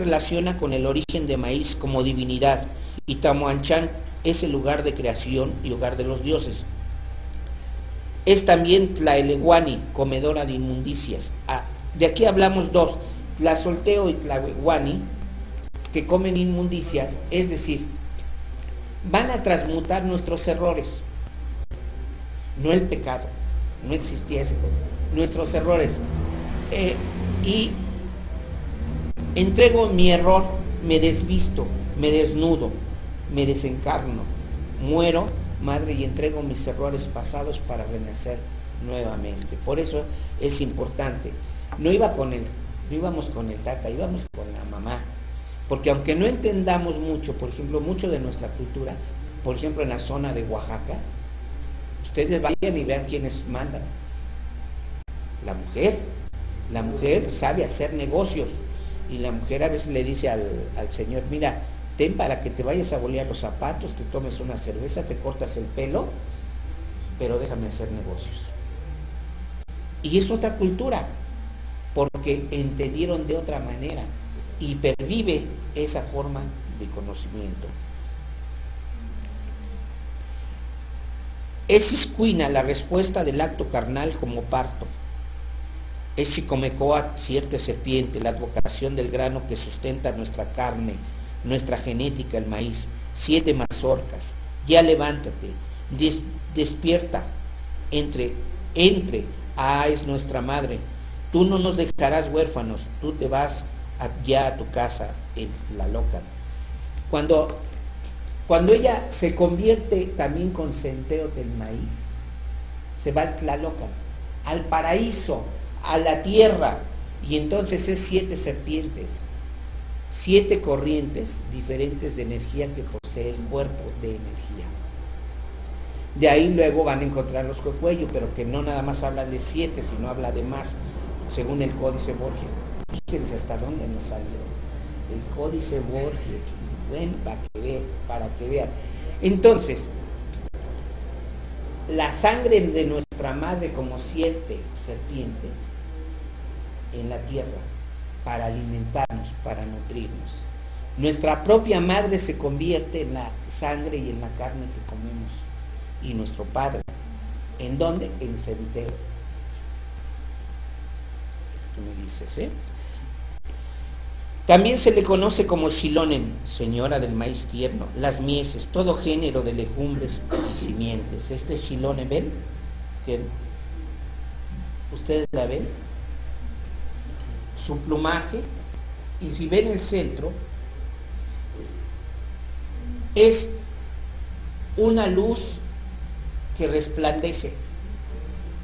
relaciona con el origen de maíz como divinidad y Tamuanchán es el lugar de creación y hogar de los dioses. Es también Tlaeleguani, comedora de inmundicias. Ah, de aquí hablamos dos, Tlazolteo y Tlaeleguani, que comen inmundicias, es decir, van a transmutar nuestros errores, no el pecado, no existía ese, nuestros errores. Eh, y entrego mi error, me desvisto, me desnudo, me desencarno, muero, madre, y entrego mis errores pasados para renacer nuevamente. Por eso es importante. No iba con él, no íbamos con el tata, íbamos con la mamá. Porque aunque no entendamos mucho, por ejemplo, mucho de nuestra cultura, por ejemplo en la zona de Oaxaca, ustedes vayan y vean quiénes mandan. La mujer. La mujer sabe hacer negocios. Y la mujer a veces le dice al, al señor, mira, ten para que te vayas a bolear los zapatos, te tomes una cerveza, te cortas el pelo, pero déjame hacer negocios. Y es otra cultura, porque entendieron de otra manera y pervive esa forma de conocimiento. Es la respuesta del acto carnal como parto. Es chicomecoat, cierta serpiente, la advocación del grano que sustenta nuestra carne, nuestra genética, el maíz. Siete mazorcas. Ya levántate, despierta, entre, entre. Ah, es nuestra madre. Tú no nos dejarás huérfanos, tú te vas ya a tu casa, es la loca. Cuando, cuando ella se convierte también con centeo del maíz, se va a Tlalocan, al paraíso, a la tierra, y entonces es siete serpientes siete corrientes diferentes de energía que posee el cuerpo de energía. De ahí luego van a encontrar los cuellos, pero que no nada más habla de siete, sino habla de más, según el códice Borgia. Fíjense hasta dónde nos salió. El códice Borgia, bueno, para que, vean, para que vean. Entonces, la sangre de nuestra madre como siete serpiente en la tierra para alimentarnos, para nutrirnos. Nuestra propia madre se convierte en la sangre y en la carne que comemos. Y nuestro padre, ¿en dónde? En centeo. Tú me dices, ¿eh? También se le conoce como Shilonen, señora del maíz tierno, las mieses, todo género de legumbres y simientes. Este Shilonen, ¿ven? ¿Ustedes la ven? Su plumaje, y si ven el centro, es una luz que resplandece.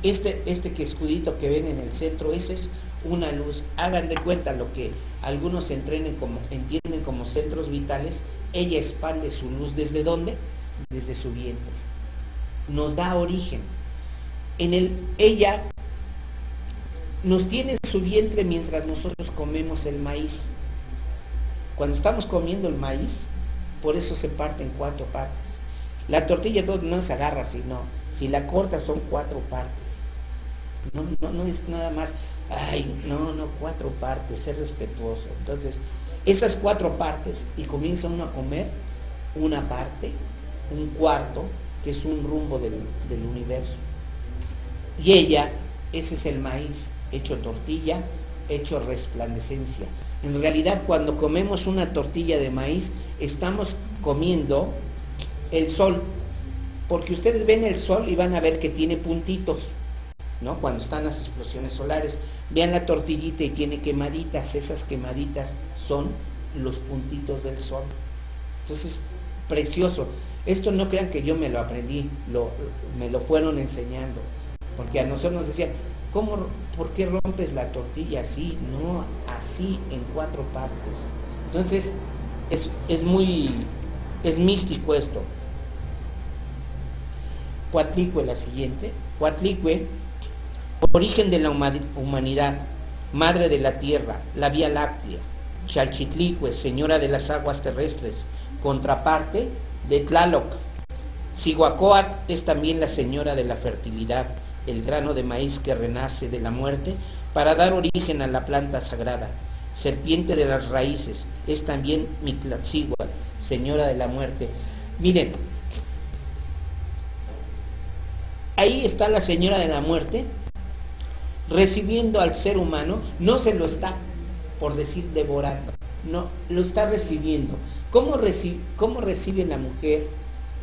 Este, este escudito que ven en el centro, ese es una luz. Hagan de cuenta lo que algunos entrenen como, entienden como centros vitales. Ella expande su luz desde dónde? Desde su vientre. Nos da origen. En el, ella nos tiene en su vientre mientras nosotros comemos el maíz. Cuando estamos comiendo el maíz, por eso se parte en cuatro partes. La tortilla no se agarra así, no. Si la corta son cuatro partes. No, no, no es nada más, ay, no, no, cuatro partes, ser respetuoso. Entonces, esas cuatro partes, y comienza uno a comer una parte, un cuarto, que es un rumbo del, del universo. Y ella, ese es el maíz hecho tortilla, hecho resplandecencia. En realidad cuando comemos una tortilla de maíz estamos comiendo el sol, porque ustedes ven el sol y van a ver que tiene puntitos, ¿no? Cuando están las explosiones solares, vean la tortillita y tiene quemaditas, esas quemaditas son los puntitos del sol. Entonces, precioso. Esto no crean que yo me lo aprendí, me lo fueron enseñando, porque a nosotros nos decían, ¿Cómo, ¿Por qué rompes la tortilla así? No, así en cuatro partes. Entonces, es, muy, es místico esto. Cuatlicue, la siguiente. Cuatlicue, origen de la humanidad, madre de la tierra, la Vía Láctea. Chalchitlicue, señora de las aguas terrestres, contraparte de Tlaloc. Siguacoat es también la señora de la fertilidad el grano de maíz que renace de la muerte para dar origen a la planta sagrada. serpiente de las raíces, es también Mitlatzigual, señora de la muerte. Miren, ahí está la señora de la muerte recibiendo al ser humano, no se lo está, por decir, devorando, no, lo está recibiendo. ¿Cómo, recibe, cómo recibe la mujer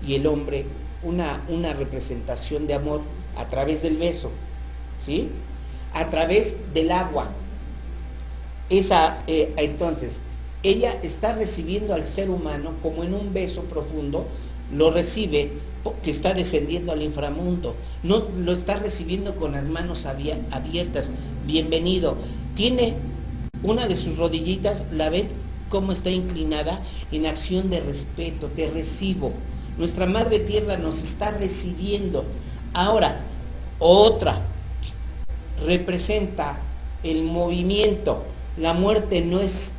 y el hombre una, una representación de amor? A través del beso, ¿sí? A través del agua. Esa, eh, entonces, ella está recibiendo al ser humano como en un beso profundo, lo recibe que está descendiendo al inframundo. No lo está recibiendo con las manos abiertas. Bienvenido. Tiene una de sus rodillitas, la ven cómo está inclinada en acción de respeto, te recibo. Nuestra Madre Tierra nos está recibiendo. Ahora, otra representa el movimiento. La muerte no es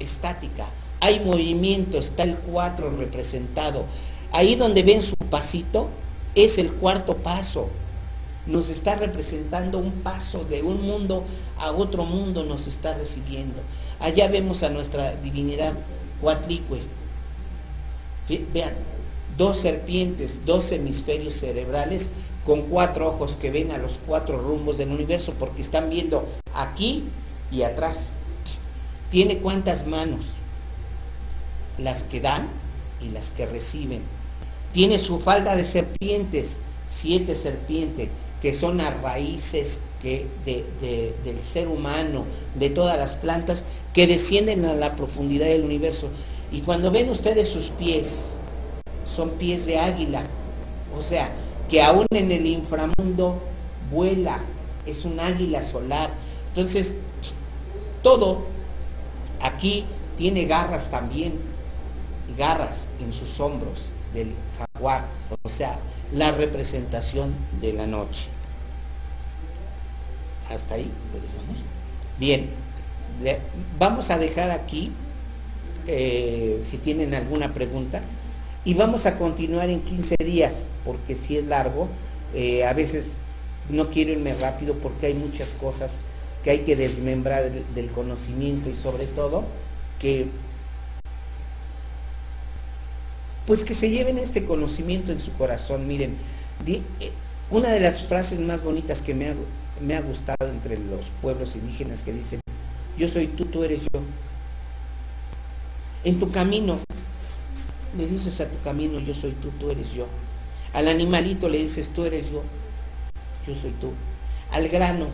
estática, hay movimiento, está el cuatro representado. Ahí donde ven su pasito es el cuarto paso. Nos está representando un paso de un mundo a otro mundo, nos está recibiendo. Allá vemos a nuestra divinidad Huatlicue. Vean, dos serpientes, dos hemisferios cerebrales con cuatro ojos que ven a los cuatro rumbos del universo porque están viendo aquí y atrás. ¿Tiene cuántas manos? Las que dan y las que reciben. Tiene su falda de serpientes, siete serpientes, que son a raíces que del ser humano, de todas las plantas, que descienden a la profundidad del universo. Y cuando ven ustedes sus pies, son pies de águila. O sea, que aún en el inframundo vuela, es un águila solar. Entonces, todo aquí tiene garras también, garras en sus hombros del jaguar, o sea, la representación de la noche. Hasta ahí Bien, vamos a dejar aquí, eh, si tienen alguna pregunta, y vamos a continuar en 15 días, porque si es largo, eh, a veces no quiero irme rápido porque hay muchas cosas que hay que desmembrar del conocimiento y sobre todo que pues que se lleven este conocimiento en su corazón. Miren, eh, una de las frases más bonitas que me ha, me ha gustado entre los pueblos indígenas que dicen, yo soy tú, tú eres yo. En tu camino, le dices a tu camino, yo soy tú, tú eres yo. Al animalito le dices, tú eres yo, yo soy tú. Al grano,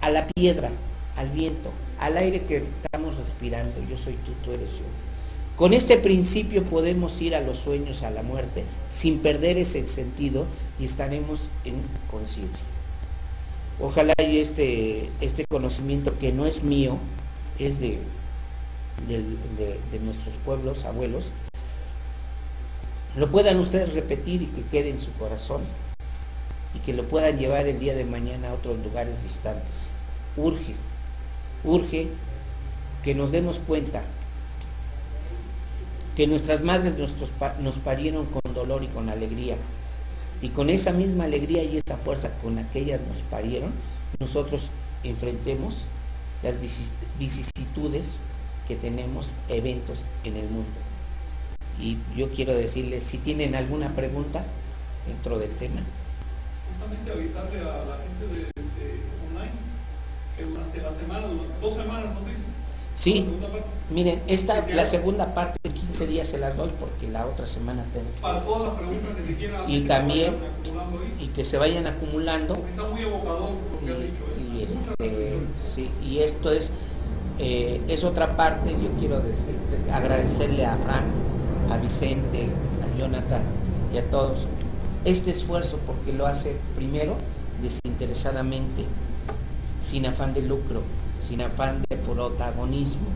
a la piedra, al viento, al aire que estamos respirando, yo soy tú, tú eres yo. Con este principio podemos ir a los sueños, a la muerte, sin perder ese sentido y estaremos en conciencia. Ojalá y este, este conocimiento que no es mío, es de, de, nuestros pueblos, abuelos, lo puedan ustedes repetir y que quede en su corazón y que lo puedan llevar el día de mañana a otros lugares distantes. Urge, urge que nos demos cuenta que nuestras madres nos parieron con dolor y con alegría. Y con esa misma alegría y esa fuerza con la que ellas nos parieron, nosotros enfrentemos las vicisitudes que tenemos, eventos en el mundo. Y yo quiero decirles, si tienen alguna pregunta dentro del tema. Justamente avisarle a la gente de, online que durante la semana, dos semanas nos dices. Sí, miren, esta, la segunda parte en 15 días se las doy porque la otra semana tengo Para todas las preguntas que se quieran hacer. Y también, y que se vayan acumulando. Porque está muy evocador lo que y, dicho. ¿eh? Y, este, sí, y esto es, eh, es otra parte, yo quiero decir, agradecerle a Frank, a Vicente, a Jonathan y a todos este esfuerzo porque lo hace primero desinteresadamente, sin afán de lucro sin afán de protagonismo,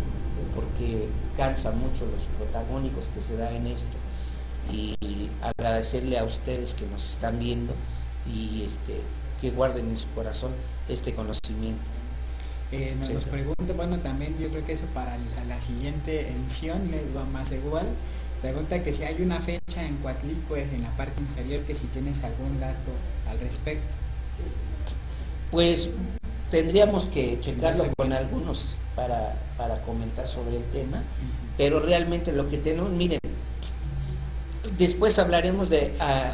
porque cansa mucho los protagónicos que se da en esto. Y agradecerle a ustedes que nos están viendo y este, que guarden en su corazón este conocimiento. Eh, nos pregunta, bueno, también yo creo que eso para la, siguiente edición les va más igual. Pregunta que si hay una fecha en Coatlicue, en la parte inferior, que si tienes algún dato al respecto. Pues tendríamos que checarlo con algunos para, para comentar sobre el tema, pero realmente lo que tenemos, miren, después hablaremos de, ah,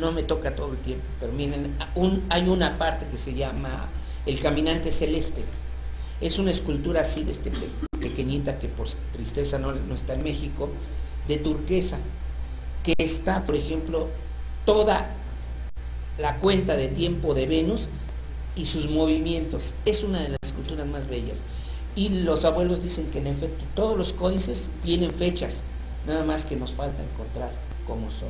no me toca todo el tiempo, pero miren, un, hay una parte que se llama El Caminante Celeste. Es una escultura así de este pequeñita que por tristeza no, no está en México, de turquesa, que está, por ejemplo, toda la cuenta de tiempo de Venus y sus movimientos. Es una de las esculturas más bellas. Y los abuelos dicen que en efecto todos los códices tienen fechas, nada más que nos falta encontrar cómo son.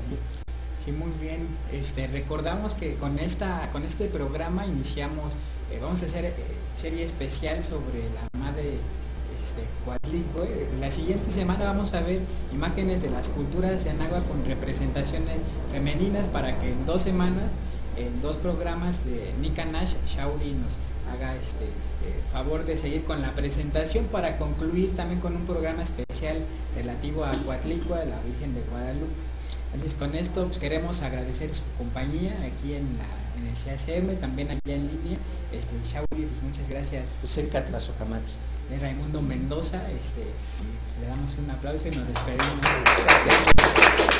Sí, muy bien. Este, recordamos que con, esta, con este programa iniciamos, eh, vamos a hacer eh, serie especial sobre la madre este, eh. La siguiente semana vamos a ver imágenes de las culturas de Anagua con representaciones femeninas para que en dos semanas en dos programas de Nika Nash, Shauri nos haga este favor de seguir con la presentación para concluir también con un programa especial relativo a Coatlicua, la Virgen de Guadalupe. Entonces con esto queremos agradecer su compañía aquí en, la, en el CACM, también aquí en línea. Este, Shauri, pues, muchas gracias. Pues en De Raimundo Mendoza, este, pues, le damos un aplauso y nos despedimos. Gracias.